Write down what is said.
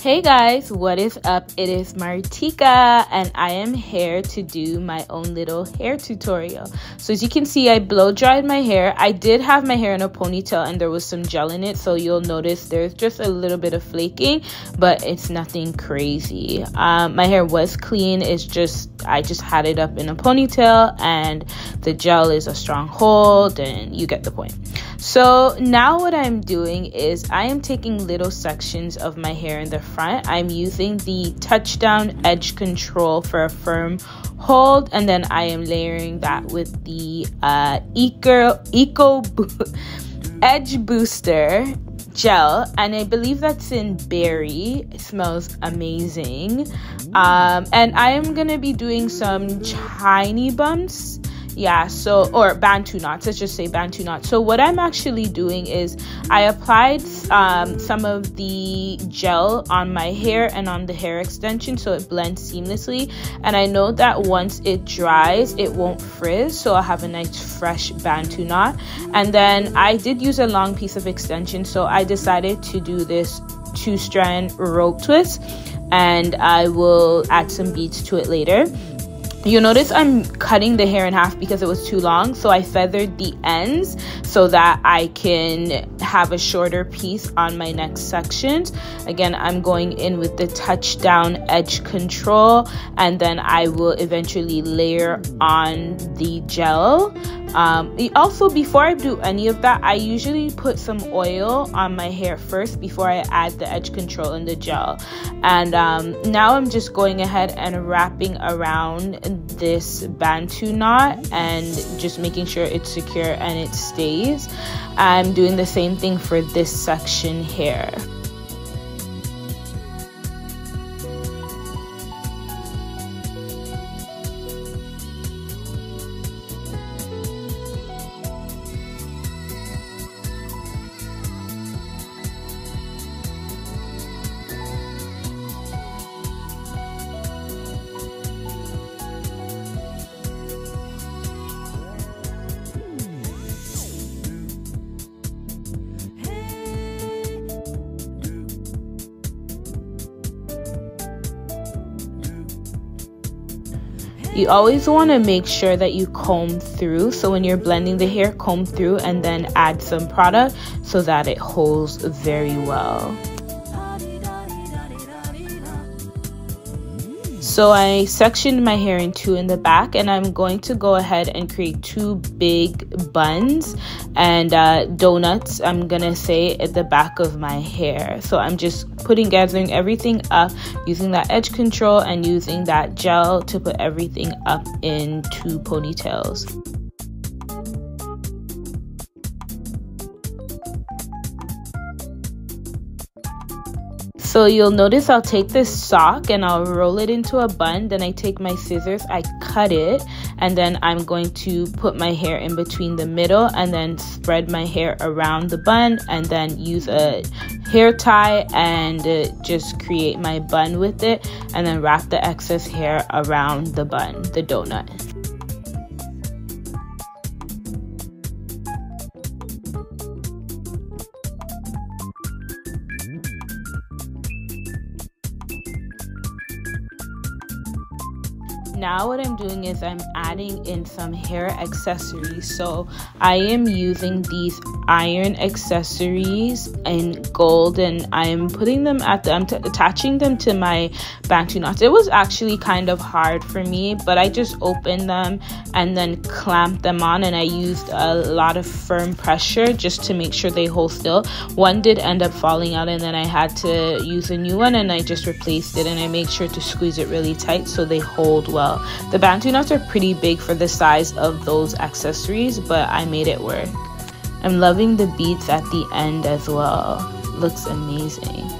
Hey guys, what is up? It is Martika and I am here to do my own little hair tutorial. So as you can see, I blow dried my hair. I did have my hair in a ponytail and there was some gel in it. So you'll notice there's just a little bit of flaking, but it's nothing crazy. Um, my hair was clean. It's just, I just had it up in a ponytail and the gel is a strong hold and you get the point. So now what I'm doing is I am taking little sections of my hair in the front. I'm using the touchdown edge control for a firm hold and then I am layering that with the uh, Eco, Eco Edge Booster gel and I believe that's in berry. It smells amazing. Um, and I am gonna be doing some tiny bumps yeah so or bantu knots let's just say bantu knots. So what i'm actually doing is i applied um, some of the gel on my hair and on the hair extension so it blends seamlessly. And i know that once it dries it won't frizz so i'll have a nice fresh bantu knot. And then i did use a long piece of extension so i decided to do this two strand rope twist and i will add some beads to it later You'll notice I'm cutting the hair in half because it was too long. So I feathered the ends so that I can have a shorter piece on my next sections. Again, I'm going in with the touchdown edge control and then I will eventually layer on the gel. Um, also, before I do any of that, I usually put some oil on my hair first before I add the edge control and the gel. And um, now I'm just going ahead and wrapping around this bantu knot and just making sure it's secure and it stays. I'm doing the same thing for this section here. You always want to make sure that you comb through. So when you're blending the hair comb through and then add some product so that it holds very well So I sectioned my hair in two in the back and I'm going to go ahead and create two big buns and uh, donuts I'm gonna say at the back of my hair. So I'm just putting gathering everything up using that edge control and using that gel to put everything up in two ponytails. So you'll notice I'll take this sock and I'll roll it into a bun. Then I take my scissors, I cut it, and then I'm going to put my hair in between the middle and then spread my hair around the bun and then use a hair tie and uh, just create my bun with it and then wrap the excess hair around the bun, the donut. Now what I'm doing is I'm adding in some hair accessories. So I am using these iron accessories in gold and I'm putting them at the, I'm attaching them to my bantu knots. It was actually kind of hard for me, but I just opened them and then clamped them on and I used a lot of firm pressure just to make sure they hold still. One did end up falling out and then I had to use a new one and I just replaced it and I made sure to squeeze it really tight so they hold well well. The bantu knots are pretty big for the size of those accessories, but I made it work. I'm loving the beads at the end as well. Looks amazing.